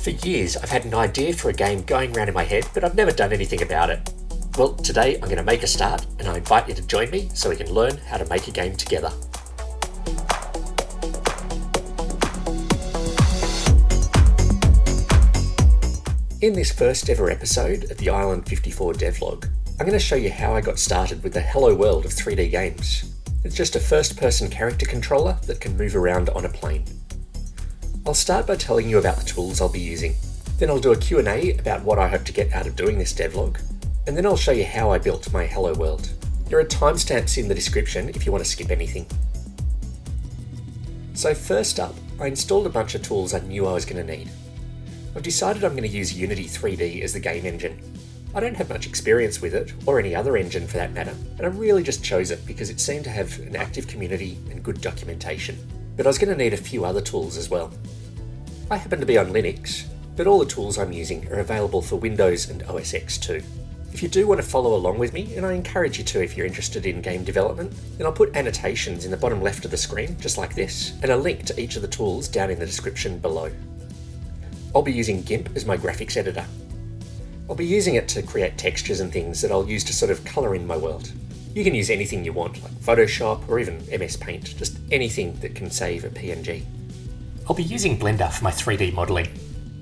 For years, I've had an idea for a game going around in my head, but I've never done anything about it. Well, today I'm going to make a start, and I invite you to join me so we can learn how to make a game together. In this first ever episode of the Island 54 devlog, I'm going to show you how I got started with the hello world of 3D games. It's just a first person character controller that can move around on a plane. I'll start by telling you about the tools I'll be using. Then I'll do a Q&A about what I hope to get out of doing this devlog, and then I'll show you how I built my Hello World. There are timestamps in the description if you want to skip anything. So first up, I installed a bunch of tools I knew I was going to need. I've decided I'm going to use Unity 3D as the game engine. I don't have much experience with it, or any other engine for that matter, and I really just chose it because it seemed to have an active community and good documentation. But I was going to need a few other tools as well. I happen to be on Linux, but all the tools I'm using are available for Windows and OS X too. If you do want to follow along with me, and I encourage you to if you're interested in game development, then I'll put annotations in the bottom left of the screen, just like this, and a link to each of the tools down in the description below. I'll be using GIMP as my graphics editor. I'll be using it to create textures and things that I'll use to sort of colour in my world. You can use anything you want, like Photoshop or even MS Paint, just anything that can save a PNG. I'll be using Blender for my 3D modelling.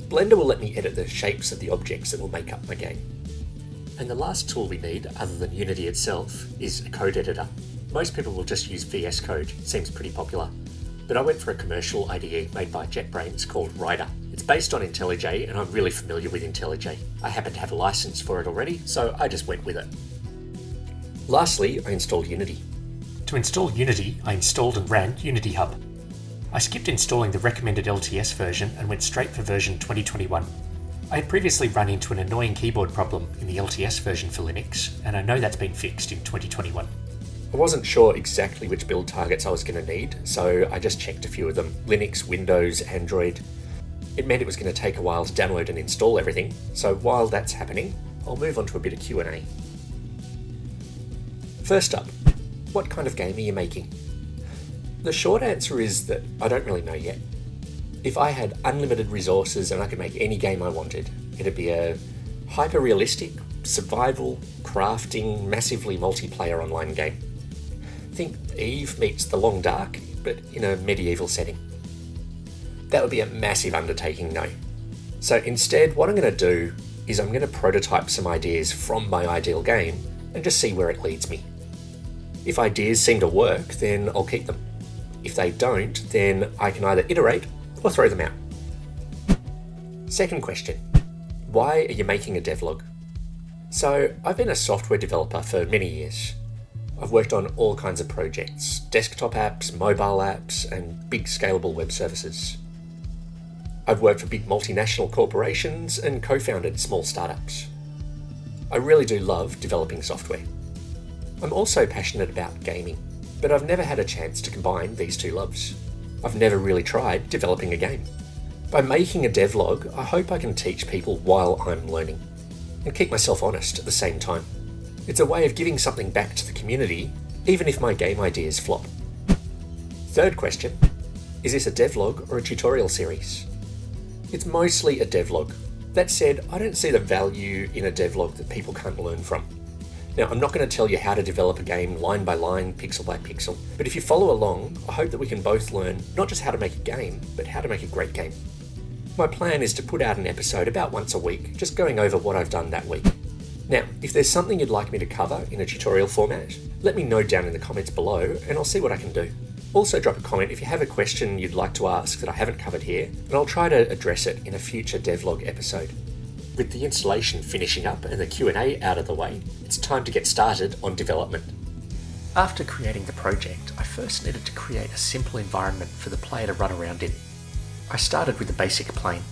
Blender will let me edit the shapes of the objects that will make up my game. And the last tool we need, other than Unity itself, is a code editor. Most people will just use VS Code, it seems pretty popular. But I went for a commercial IDE made by JetBrains called Rider. It's based on IntelliJ, and I'm really familiar with IntelliJ. I happen to have a license for it already, so I just went with it. Lastly, I installed Unity. To install Unity, I installed and ran Unity Hub. I skipped installing the recommended LTS version and went straight for version 2021. I had previously run into an annoying keyboard problem in the LTS version for Linux, and I know that's been fixed in 2021. I wasn't sure exactly which build targets I was going to need, so I just checked a few of them Linux, Windows, Android. It meant it was going to take a while to download and install everything, so while that's happening, I'll move on to a bit of Q&A. First up, what kind of game are you making? The short answer is that I don't really know yet. If I had unlimited resources and I could make any game I wanted, it'd be a hyper realistic, survival, crafting, massively multiplayer online game. Think Eve meets The Long Dark, but in a medieval setting. That would be a massive undertaking, no. So instead, what I'm going to do is I'm going to prototype some ideas from my ideal game and just see where it leads me. If ideas seem to work, then I'll keep them. If they don't, then I can either iterate or throw them out. Second question Why are you making a devlog? So, I've been a software developer for many years. I've worked on all kinds of projects desktop apps, mobile apps, and big scalable web services. I've worked for big multinational corporations and co founded small startups. I really do love developing software. I'm also passionate about gaming but I've never had a chance to combine these two loves. I've never really tried developing a game. By making a devlog, I hope I can teach people while I'm learning, and keep myself honest at the same time. It's a way of giving something back to the community, even if my game ideas flop. Third question Is this a devlog or a tutorial series? It's mostly a devlog. That said, I don't see the value in a devlog that people can't learn from. Now, I'm not going to tell you how to develop a game line by line, pixel by pixel, but if you follow along, I hope that we can both learn not just how to make a game, but how to make a great game. My plan is to put out an episode about once a week, just going over what I've done that week. Now, if there's something you'd like me to cover in a tutorial format, let me know down in the comments below and I'll see what I can do. Also, drop a comment if you have a question you'd like to ask that I haven't covered here, and I'll try to address it in a future devlog episode. With the installation finishing up and the Q&A out of the way, it's time to get started on development. After creating the project, I first needed to create a simple environment for the player to run around in. I started with a basic plane.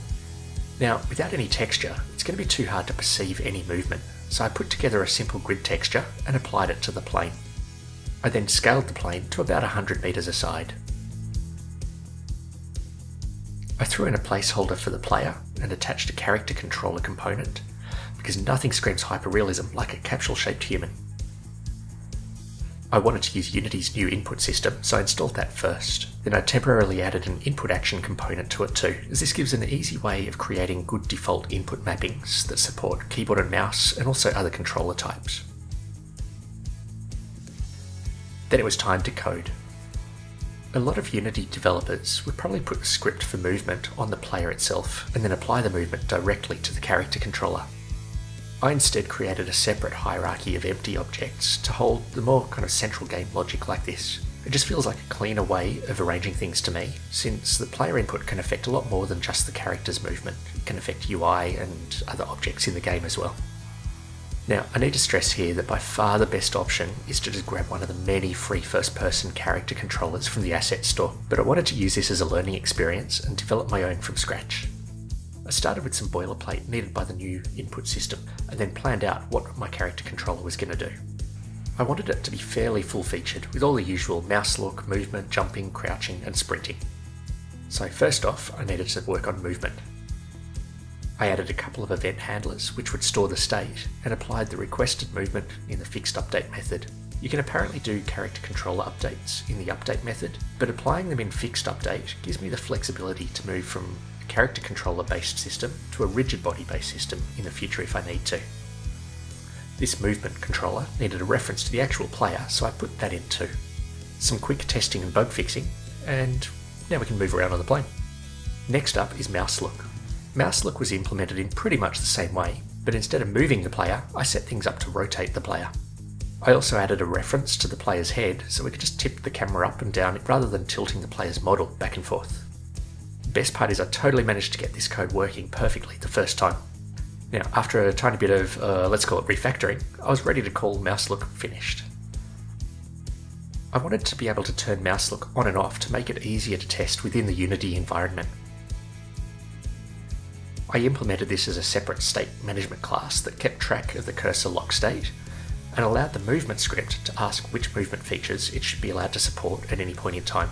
Now, without any texture, it's going to be too hard to perceive any movement, so I put together a simple grid texture and applied it to the plane. I then scaled the plane to about 100 metres aside. I threw in a placeholder for the player and attached a character controller component, because nothing screams hyperrealism like a capsule shaped human. I wanted to use Unity's new input system, so I installed that first. Then I temporarily added an input action component to it too, as this gives an easy way of creating good default input mappings that support keyboard and mouse and also other controller types. Then it was time to code. A lot of Unity developers would probably put the script for movement on the player itself and then apply the movement directly to the character controller. I instead created a separate hierarchy of empty objects to hold the more kind of central game logic like this. It just feels like a cleaner way of arranging things to me, since the player input can affect a lot more than just the character's movement. It can affect UI and other objects in the game as well. Now, I need to stress here that by far the best option is to just grab one of the many free first person character controllers from the asset store, but I wanted to use this as a learning experience and develop my own from scratch. I started with some boilerplate needed by the new input system, and then planned out what my character controller was going to do. I wanted it to be fairly full featured, with all the usual mouse look, movement, jumping, crouching, and sprinting. So, first off, I needed to work on movement. I added a couple of event handlers which would store the state and applied the requested movement in the fixed update method. You can apparently do character controller updates in the update method, but applying them in fixed update gives me the flexibility to move from a character controller based system to a rigid body based system in the future if I need to. This movement controller needed a reference to the actual player, so I put that in too. Some quick testing and bug fixing, and now we can move around on the plane. Next up is mouse look. Mouse look was implemented in pretty much the same way, but instead of moving the player, I set things up to rotate the player. I also added a reference to the player's head so we could just tip the camera up and down rather than tilting the player's model back and forth. The best part is I totally managed to get this code working perfectly the first time. Now, after a tiny bit of, uh, let's call it refactoring, I was ready to call mouse look finished. I wanted to be able to turn mouse look on and off to make it easier to test within the Unity environment. I implemented this as a separate state management class that kept track of the cursor lock state and allowed the movement script to ask which movement features it should be allowed to support at any point in time.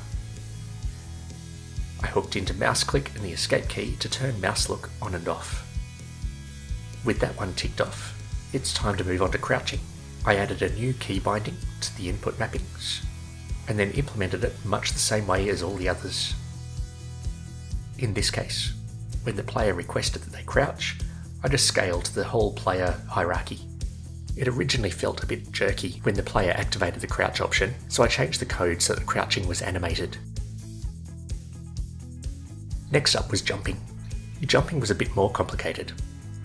I hooked into mouse click and the escape key to turn mouse look on and off. With that one ticked off, it's time to move on to crouching. I added a new key binding to the input mappings and then implemented it much the same way as all the others. In this case, when the player requested that they crouch, I just scaled the whole player hierarchy. It originally felt a bit jerky when the player activated the crouch option, so I changed the code so that crouching was animated. Next up was jumping. Jumping was a bit more complicated.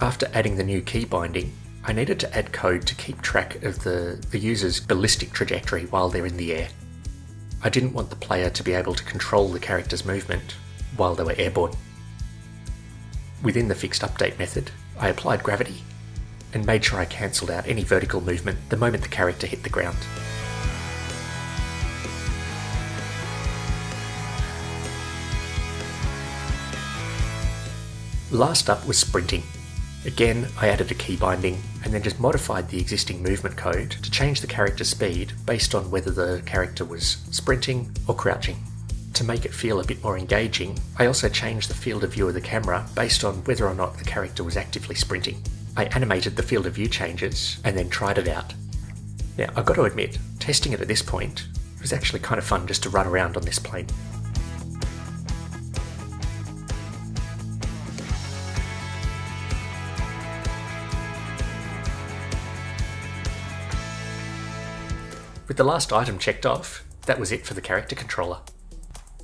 After adding the new key binding, I needed to add code to keep track of the, the user's ballistic trajectory while they're in the air. I didn't want the player to be able to control the character's movement while they were airborne. Within the fixed update method, I applied gravity and made sure I cancelled out any vertical movement the moment the character hit the ground. Last up was sprinting. Again, I added a key binding and then just modified the existing movement code to change the character speed based on whether the character was sprinting or crouching. To make it feel a bit more engaging, I also changed the field of view of the camera based on whether or not the character was actively sprinting. I animated the field of view changes and then tried it out. Now, I've got to admit, testing it at this point was actually kind of fun just to run around on this plane. With the last item checked off, that was it for the character controller.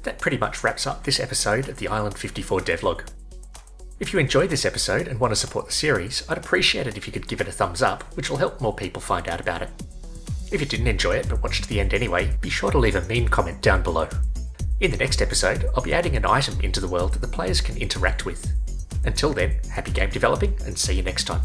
That pretty much wraps up this episode of the Island 54 devlog. If you enjoyed this episode and want to support the series, I'd appreciate it if you could give it a thumbs up, which will help more people find out about it. If you didn't enjoy it but watched to the end anyway, be sure to leave a mean comment down below. In the next episode, I'll be adding an item into the world that the players can interact with. Until then, happy game developing and see you next time.